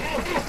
Oh,